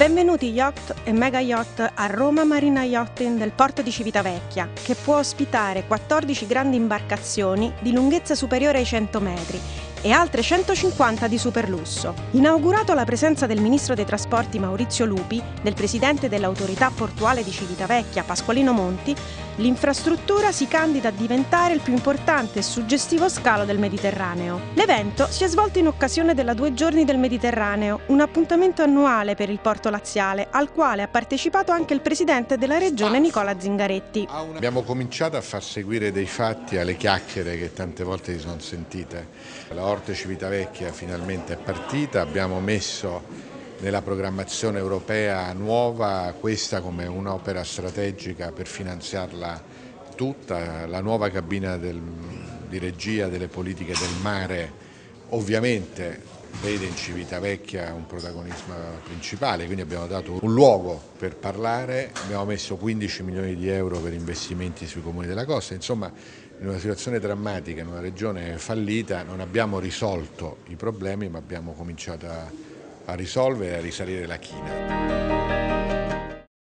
Benvenuti yacht e mega yacht a Roma Marina Yachting del porto di Civitavecchia, che può ospitare 14 grandi imbarcazioni di lunghezza superiore ai 100 metri e altre 150 di superlusso. Inaugurato alla presenza del ministro dei trasporti Maurizio Lupi, del presidente dell'autorità portuale di Civitavecchia Pasqualino Monti, l'infrastruttura si candida a diventare il più importante e suggestivo scalo del Mediterraneo. L'evento si è svolto in occasione della Due Giorni del Mediterraneo, un appuntamento annuale per il porto laziale, al quale ha partecipato anche il presidente della regione Nicola Zingaretti. Abbiamo cominciato a far seguire dei fatti alle chiacchiere che tante volte si sono sentite. La Orte Civitavecchia finalmente è partita, abbiamo messo nella programmazione europea nuova questa come un'opera strategica per finanziarla tutta, la nuova cabina del, di regia delle politiche del mare ovviamente vede in Civitavecchia un protagonismo principale, quindi abbiamo dato un luogo per parlare, abbiamo messo 15 milioni di euro per investimenti sui comuni della costa, insomma in una situazione drammatica, in una regione fallita, non abbiamo risolto i problemi ma abbiamo cominciato a, risolvere e a risalire la china.